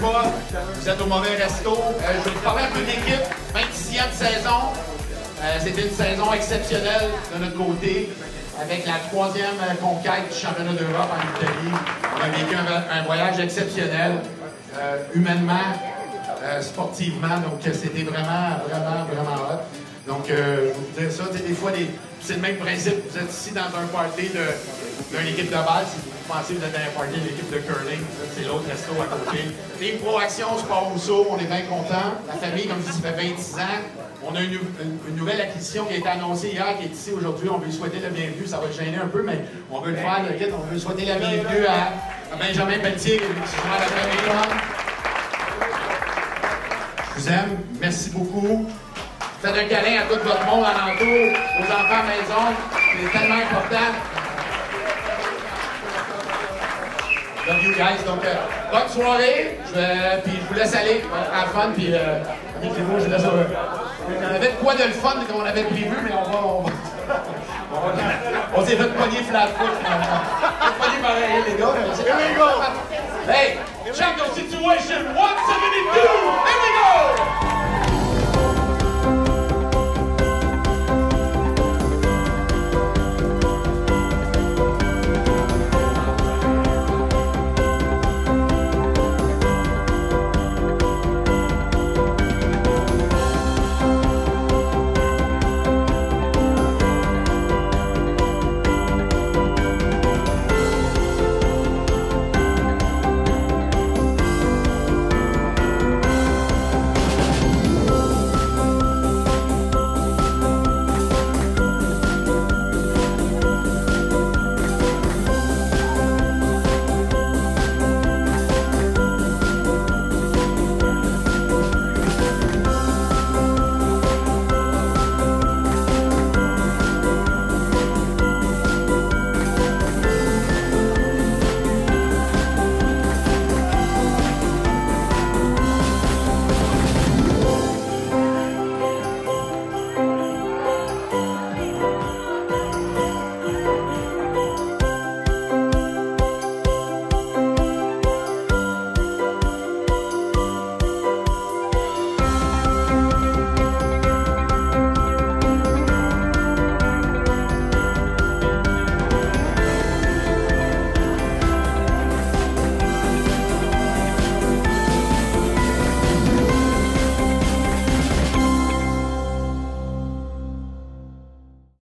pas, vous êtes au mauvais resto. Euh, je vais vous parler un peu d'équipe. 26e saison. Euh, C'était une saison exceptionnelle de notre côté. Avec la troisième euh, conquête du championnat d'Europe en Italie. On a vécu un, voyage exceptionnel, humainement, sportivement. Donc, c'était vraiment, vraiment, vraiment hot. Donc, je vous dire ça. Des fois, c'est le même principe. Vous êtes ici dans un party de- d'une équipe de base. Vous pensez que vous êtes dans un party d'une équipe de curling, c'est l'autre resto à côté. Team Pro Action, Sport Rousseau, on est bien contents. La famille, comme je dis, ça fait 26 ans. On a une, nouvelle acquisition qui a été annoncée hier, qui est ici aujourd'hui. On veut lui souhaiter la bienvenue. Ça va le gêner un peu, mais on veut le faire, le kit. On veut souhaiter la bienvenue à, Benjamin Pelletier, qui est la famille. Je vous aime. Merci beaucoup. Faites un câlin à tout votre monde alentour, aux enfants à la maison. C'est tellement important. Love you guys. Donc, euh, bonne soirée. Je vais, puis je vous laisse aller à la fun. Puis, euh, mots, je laisse. euh, on avait de quoi de le fun qu'on avait prévu, mais on va. On, va- on on s'est fait pogner flat foot. finalement. On s'est pogné pareil, les gars. mais on s'est- Hey, check the situation. 172.